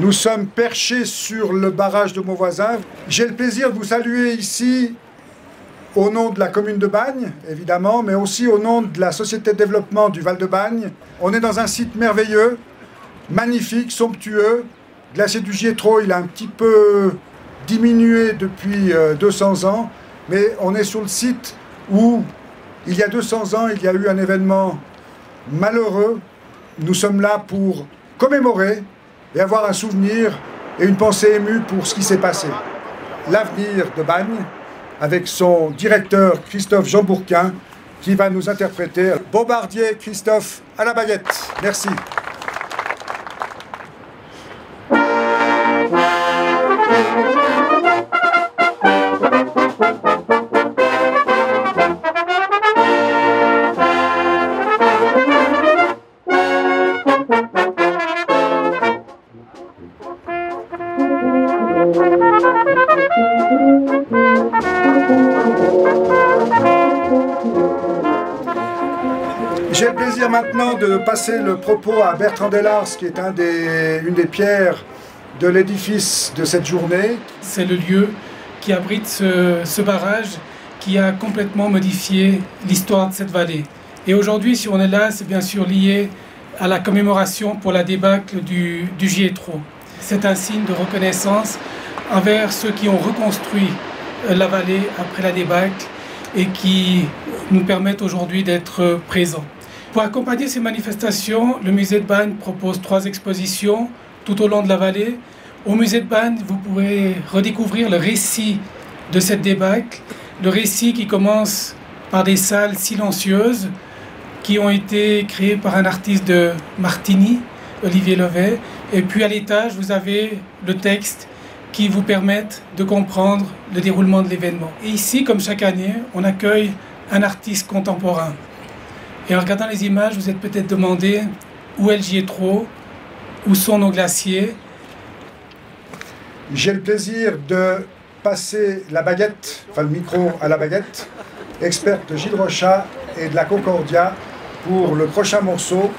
Nous sommes perchés sur le barrage de Mauvoisin. J'ai le plaisir de vous saluer ici au nom de la commune de Bagne, évidemment, mais aussi au nom de la Société de développement du Val de Bagne. On est dans un site merveilleux, magnifique, somptueux. Glacier du Gietro, il a un petit peu diminué depuis euh, 200 ans, mais on est sur le site où, il y a 200 ans, il y a eu un événement malheureux. Nous sommes là pour commémorer et avoir un souvenir et une pensée émue pour ce qui s'est passé. L'avenir de Bagne, avec son directeur Christophe Jean Bourquin, qui va nous interpréter. Bombardier Christophe à la baguette. Merci. Plaisir maintenant de passer le propos à Bertrand Delars, qui est une des pierres de l'édifice de cette journée. C'est le lieu qui abrite ce, ce barrage qui a complètement modifié l'histoire de cette vallée. Et aujourd'hui, si on est là, c'est bien sûr lié à la commémoration pour la débâcle du, du. C'est un signe de reconnaissance envers ceux qui ont reconstruit euh, la vallée après la débâcle et qui nous permettent aujourd'hui d'être présents. Pour accompagner ces manifestations, le musée de Bagne propose trois expositions tout au long de la vallée. Au musée de Bagne, vous pourrez redécouvrir le récit de cette débâcle, le récit qui commence par des salles silencieuses qui ont été créées par un artiste de Martigny, Olivier Levet. Et puis à l'étage, vous avez le texte qui vous permettent de comprendre le déroulement de l'événement. Et ici, comme chaque année, on accueille un artiste contemporain. Et en regardant les images, vous êtes peut-être demandé où est le Gietro, où sont nos glaciers. J'ai le plaisir de passer la baguette, enfin le micro à la baguette, experte de Gilles Rochat et de la Concordia pour le prochain morceau.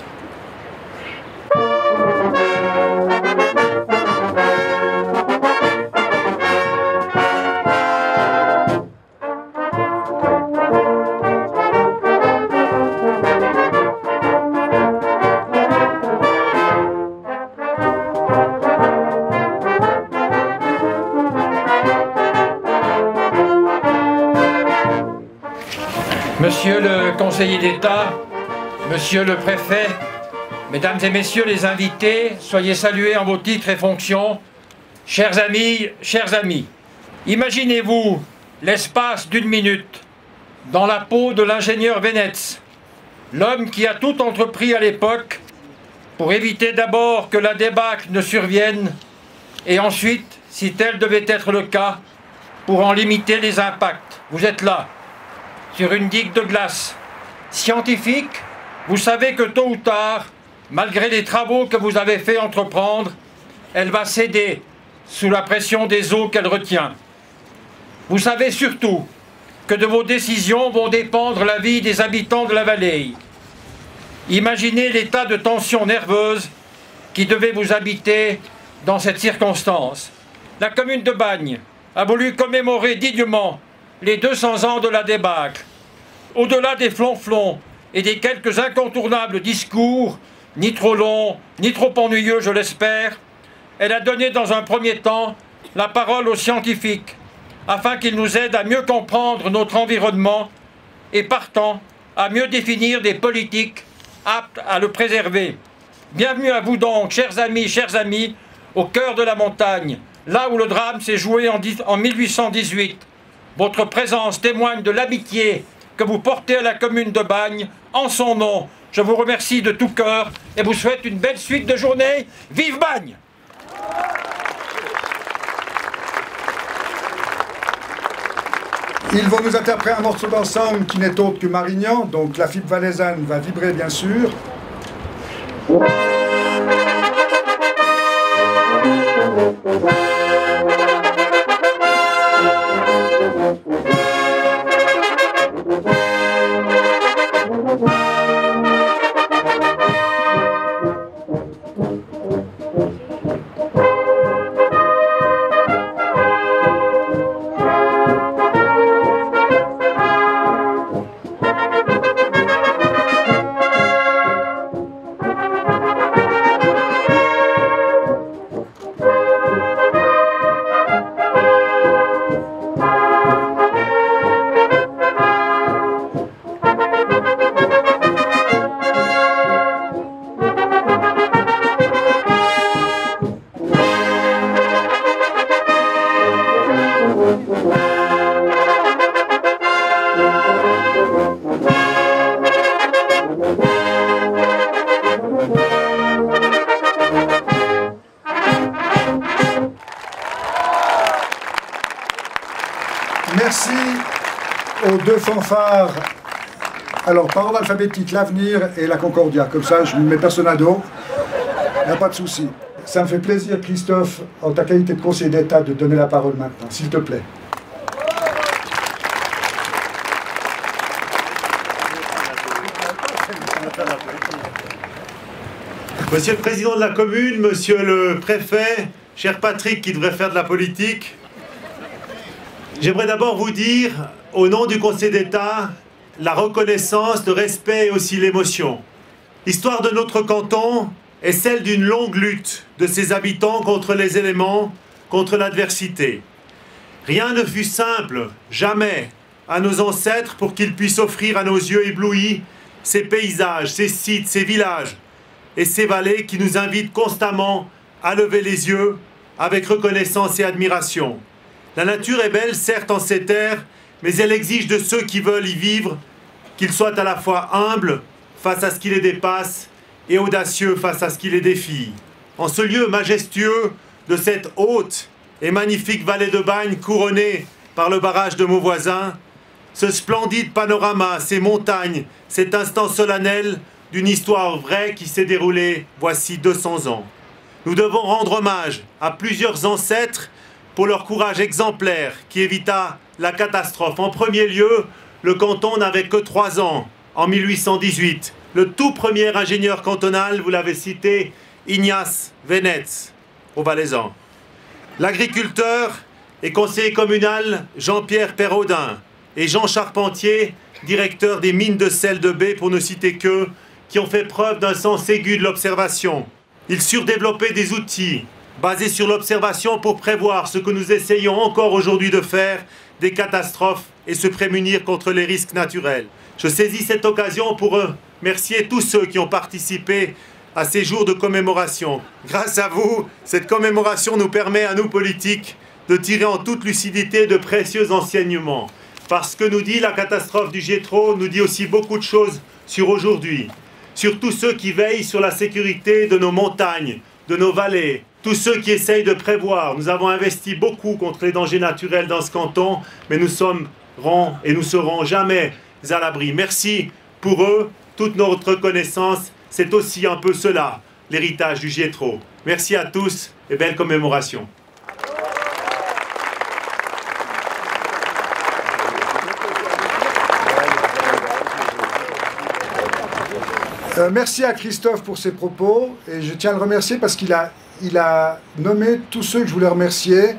Monsieur le conseiller d'État, monsieur le préfet, mesdames et messieurs les invités, soyez salués en vos titres et fonctions. Chers amis, chers amis, Imaginez-vous l'espace d'une minute dans la peau de l'ingénieur Venetz, l'homme qui a tout entrepris à l'époque pour éviter d'abord que la débâcle ne survienne et ensuite, si tel devait être le cas, pour en limiter les impacts. Vous êtes là, sur une digue de glace. Scientifique, vous savez que tôt ou tard, malgré les travaux que vous avez fait entreprendre, elle va céder sous la pression des eaux qu'elle retient. Vous savez surtout que de vos décisions vont dépendre la vie des habitants de la vallée. Imaginez l'état de tension nerveuse qui devait vous habiter dans cette circonstance. La commune de Bagne a voulu commémorer dignement les 200 ans de la débâcle. Au-delà des flonflons et des quelques incontournables discours, ni trop longs, ni trop ennuyeux, je l'espère, elle a donné dans un premier temps la parole aux scientifiques, afin qu'ils nous aident à mieux comprendre notre environnement et partant à mieux définir des politiques aptes à le préserver. Bienvenue à vous donc, chers amis, chers amis, au cœur de la montagne, là où le drame s'est joué en, en 1818. Votre présence témoigne de l'amitié que vous portez à la commune de Bagne en son nom. Je vous remercie de tout cœur et vous souhaite une belle suite de journée. Vive Bagne Ils vont nous interpréter un morceau d'ensemble qui n'est autre que Marignan, donc la fibre valaisanne va vibrer bien sûr. Merci aux deux fanfares. Alors, par ordre alphabétique, l'avenir et la Concordia. Comme ça, je me mets personnado. Il n'y a pas de souci. Ça me fait plaisir, Christophe, en ta qualité de conseiller d'État, de donner la parole maintenant, s'il te plaît. Monsieur le président de la commune, monsieur le préfet, cher Patrick qui devrait faire de la politique, j'aimerais d'abord vous dire, au nom du Conseil d'État, la reconnaissance, le respect et aussi l'émotion. L'histoire de notre canton est celle d'une longue lutte de ses habitants contre les éléments, contre l'adversité. Rien ne fut simple, jamais, à nos ancêtres pour qu'ils puissent offrir à nos yeux éblouis ces paysages, ces sites, ces villages et ces vallées qui nous invitent constamment à lever les yeux avec reconnaissance et admiration. La nature est belle, certes, en ces terres, mais elle exige de ceux qui veulent y vivre qu'ils soient à la fois humbles face à ce qui les dépasse et audacieux face à ce qui les défie. En ce lieu majestueux de cette haute et magnifique vallée de Bagne couronnée par le barrage de Mauvoisin, ce splendide panorama, ces montagnes, cet instant solennel d'une histoire vraie qui s'est déroulée voici 200 ans. Nous devons rendre hommage à plusieurs ancêtres pour leur courage exemplaire qui évita la catastrophe. En premier lieu, le canton n'avait que trois ans, en 1818. Le tout premier ingénieur cantonal, vous l'avez cité, Ignace Venetz, au Valaisan. L'agriculteur et conseiller communal Jean-Pierre Perraudin et Jean Charpentier, directeur des mines de sel de baie, pour ne citer qu'eux, qui ont fait preuve d'un sens aigu de l'observation. Ils surdéveloppaient des outils basés sur l'observation pour prévoir ce que nous essayons encore aujourd'hui de faire, des catastrophes et se prémunir contre les risques naturels. Je saisis cette occasion pour remercier tous ceux qui ont participé à ces jours de commémoration. Grâce à vous, cette commémoration nous permet à nous politiques de tirer en toute lucidité de précieux enseignements. Parce que nous dit la catastrophe du Gétro, nous dit aussi beaucoup de choses sur aujourd'hui, sur tous ceux qui veillent sur la sécurité de nos montagnes, de nos vallées, tous ceux qui essayent de prévoir. Nous avons investi beaucoup contre les dangers naturels dans ce canton, mais nous sommes et nous serons jamais à l'abri. Merci pour eux, toute notre reconnaissance, c'est aussi un peu cela, l'héritage du Gétro. Merci à tous et belle commémoration. Euh, merci à Christophe pour ses propos et je tiens à le remercier parce qu'il a, il a nommé tous ceux que je voulais remercier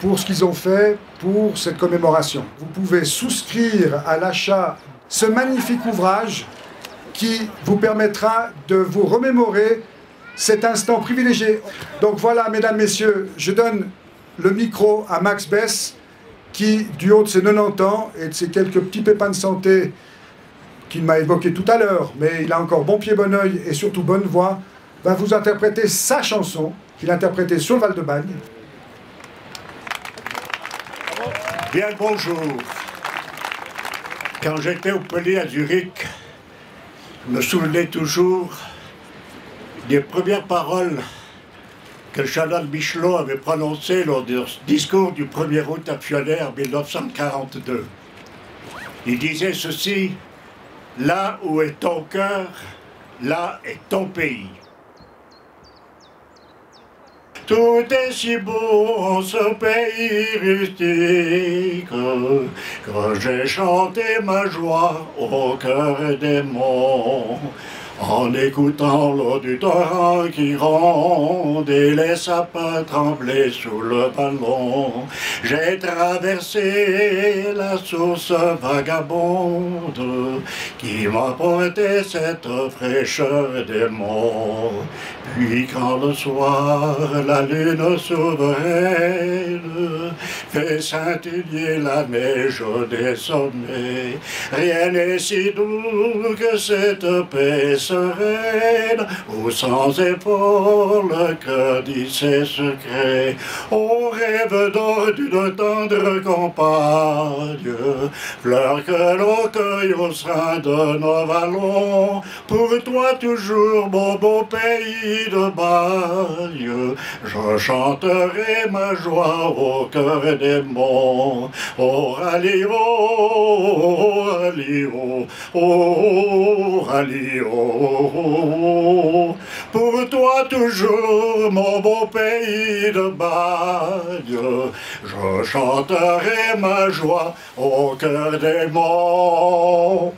pour ce qu'ils ont fait pour cette commémoration. Vous pouvez souscrire à l'achat ce magnifique ouvrage qui vous permettra de vous remémorer cet instant privilégié. Donc voilà, mesdames, messieurs, je donne le micro à Max Bess qui, du haut de ses 90 ans et de ses quelques petits pépins de santé qu'il m'a évoqué tout à l'heure, mais il a encore bon pied, bon oeil et surtout bonne voix, va vous interpréter sa chanson qu'il a interprétée sur le Val-de-Bagne. Bien bonjour. Quand j'étais au Pelé à Zurich, je me souvenais toujours des premières paroles que Chantal Michelot avait prononcées lors du discours du 1er août à en 1942. Il disait ceci Là où est ton cœur, là est ton pays. Tout est si beau en ce pays rustique que j'ai chanté ma joie au cœur des monts. En écoutant l'eau du torrent qui ronde et les sapins trembler sous le ballon, j'ai traversé la source vagabonde qui m'a pointé cette fraîcheur des monts. Puis quand le soir la lune souveraine fait scintiller la neige des sommets, rien n'est si doux que cette paix sereine, ou sans épaules que dit ses secrets. On rêve d'or d'une tendre campagne, fleurs que l'on cueille au sein de nos vallons. Pour toi toujours, mon beau pays de bagne, je chanterai ma joie au cœur des monts. Rallye, oh, rallye, oh, oh, rallye, oh. Pour toi toujours, mon beau pays de bagne, je chanterai ma joie au cœur des monts.